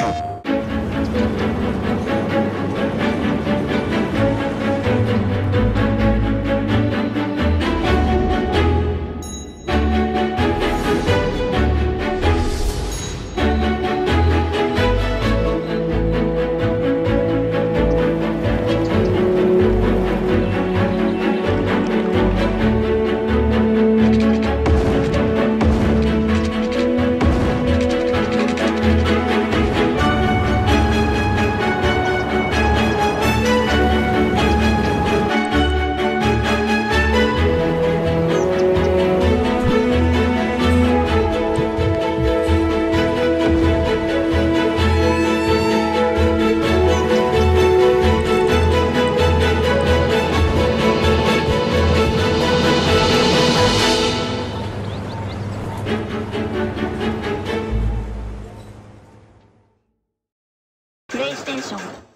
Oh. プレイステーション